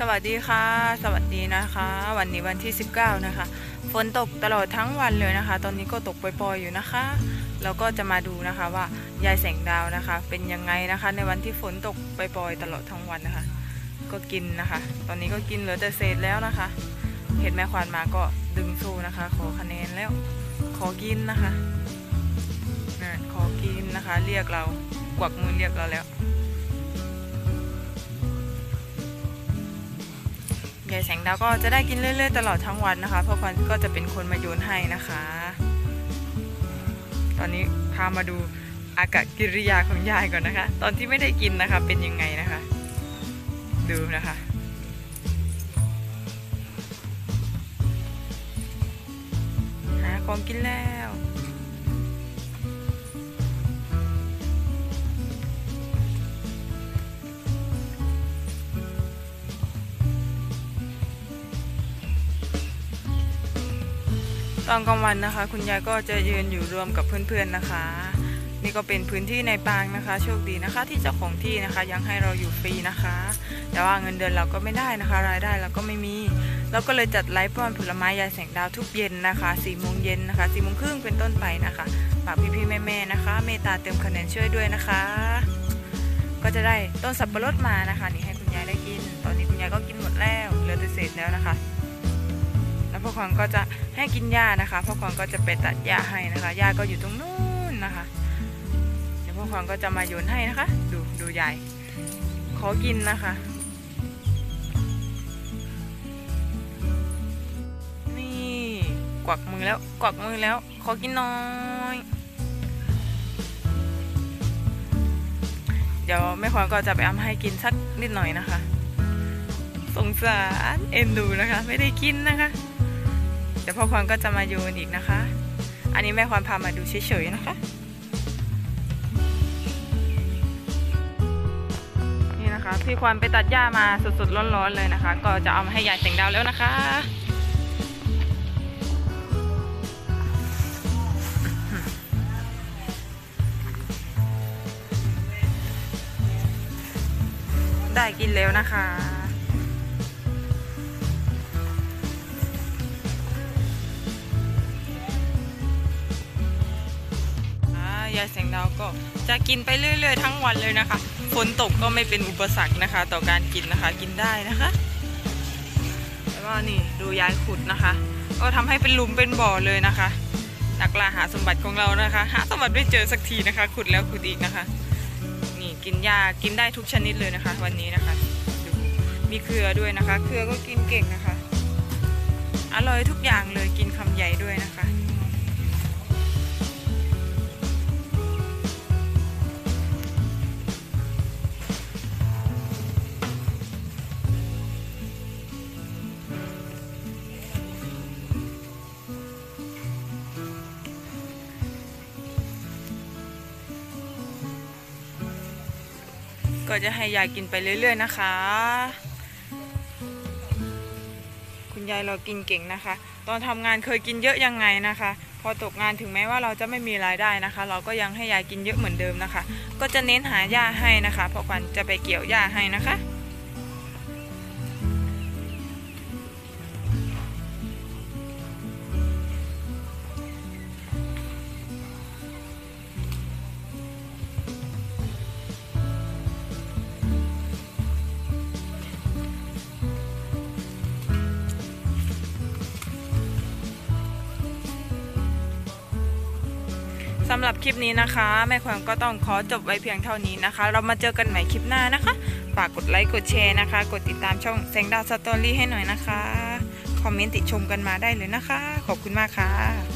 สวัสดีค่ะ สวัสดีนะคะ วันนี้วันที่ 19 นะคะ ฝนตกตลอดทั้งวันเลยนะคะ ตอนนี้ก็ตกปล่อยๆอยู่นะคะ แล้วก็จะมาดูนะคะว่ายายแสงดาวนะคะ เป็นยังไงนะคะ ในวันที่ฝนตกปล่อยๆตลอดทั้งวันนะคะ ก็กินนะคะ ตอนนี้ก็กินเหลือแต่เศษแล้วนะคะ เห็นแม่ควานมาก็ดึงสู้นะคะ ขอคะแนนแล้ว ขอกินนะคะนะขอกินนะคะ เรียกเรากวักมือเรียกเราแล้ว ยายแสงดาวก็จะได้กินเรื่อยๆตลอดทั้งวันนะคะพราะควันก็จะเป็นคนมาโยนให้นะคะ ตอนนี้พามาดูอากาศกิริยาของยายก่อนนะคะ ตอนที่ไม่ได้กินนะคะเป็นยังไงนะคะ ดูนะคะหาของกินแล้ว ตอนกลางวันนะคะ คุณยายก็จะยืนอยู่รวมกับเพื่อนๆนะคะ นี่ก็เป็นพื้นที่ในปางนะคะ โชคดีนะคะ ที่เจ้าของที่นะคะ ยังให้เราอยู่ฟรีนะคะ แต่ว่าเงินเดือนเราก็ไม่ได้นะคะ รายได้เราก็ไม่มีเราก็เลยจัดไลฟ์ป้อนผลไม้ยายแสงดาวทุกเย็นนะคะสี่โมงเย็นนะคะสี่โมงครึ่งเป็นต้นไปนะคะฝากพี่ๆแม่ๆนะคะ เมตตาเติมคะแนนช่วยด้วยนะคะ ก็จะได้ต้นสับปะรดมานะคะ นี่ให้คุณยายได้กิน ตอนนี้คุณยายก็กินหมดแล้วเหลือแต่เศษแล้วนะคะ พ่อควางก็จะให้กินหญ้านะคะพ่อควางก็จะไปตัดหญ้าให้นะคะหญ้าก็อยู่ตรงนู้นนะคะ เดี๋ยวพ่อควางก็จะมาโยนให้นะคะ ดูดูยายขอกินนะคะ นี่กวักมือแล้วกวักมือแล้ว ขอกินน้อยเดี๋ยวแม่ควางก็จะไปเอามาให้กินสักนิดหน่อยนะคะ สงสารเอ็นดูนะคะ ไม่ได้กินนะคะ เดี๋ยวพ่อควานก็จะมาโยนอีกนะคะ อันนี้แม่ควานพามาดูเฉยๆนะคะนี่นะคะพี่ควานไปตัดหญ้ามาสดๆร้อนๆเลยนะคะ ก็จะเอามาให้ยายแสงดาวแล้วนะคะได้กินแล้วนะคะ ยายแสงดาวก็จะกินไปเรื่อยๆ ทั้งวันเลยนะคะ ฝนตกก็ไม่เป็นอุปสรรคนะคะ ต่อการกินนะคะ กินได้นะคะแล้วก็นี่ดูยายขุดนะคะ ก็ทำให้เป็นหลุมเป็นบ่อเลยนะคะ นักล่าหาสมบัติของเรานะคะ หาสมบัติไม่เจอสักทีนะคะ ขุดแล้วขุดอีกนะคะ นี่กินหญ้ากินได้ทุกชนิดเลยนะคะ วันนี้นะคะมีเครือด้วยนะคะเครือก็กินเก่งนะคะ อร่อยทุกอย่างเลยกินคำใหญ่ด้วยนะคะ ก็จะให้ยายกินไปเรื่อย ๆ นะคะ คุณยายเรากินเก่งนะคะ ตอนทำงานเคยกินเยอะยังไงนะคะ พอตกงานถึงแม้ว่าเราจะไม่มีรายได้นะคะ เราก็ยังให้ยายกินเยอะเหมือนเดิมนะคะ ก็จะเน้นหาหญ้าให้นะคะเพราะวันจะไปเกี่ยวหญ้าให้นะคะ สำหรับคลิปนี้นะคะ แม่ควงก็ต้องขอจบไว้เพียงเท่านี้นะคะ เรามาเจอกันใหม่คลิปหน้านะคะ ฝากกดไลค์กดแชร์นะคะ กดติดตามช่องแสงดาวสตอรี่ให้หน่อยนะคะ คอมเมนต์ติชมกันมาได้เลยนะคะ ขอบคุณมากค่ะ